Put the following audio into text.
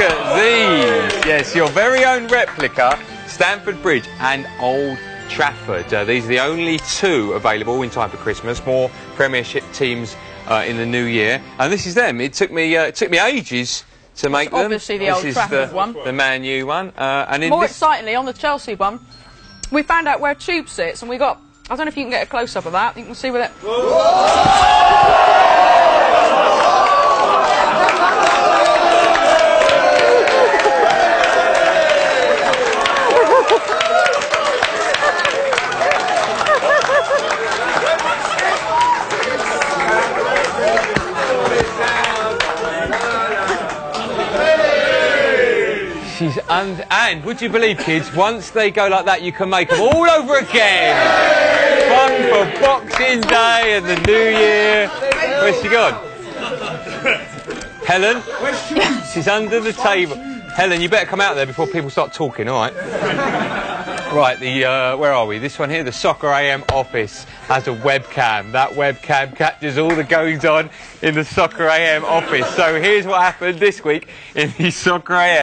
at these. Yes, your very own replica, Stamford Bridge and Old Trafford. Uh, these are the only two available in time for Christmas. More Premiership teams uh, in the new year, and this is them. It took me uh, it took me ages to make them. obviously the this Old is Trafford the, one. the Man U one, uh, and in More excitingly, on the Chelsea one, we found out where Tube sits, and we got. I don't know if you can get a close up of that. You can see with it. She's and and would you believe, kids? Once they go like that, you can make them all over again. Fun for Boxing Day and the New Year. Where's she gone? Helen? She's under the table. Helen, you better come out there before people start talking. All right. Right, the uh, where are we? This one here, the Soccer AM office has a webcam. That webcam captures all the goings on in the Soccer AM office. So here's what happened this week in the Soccer AM.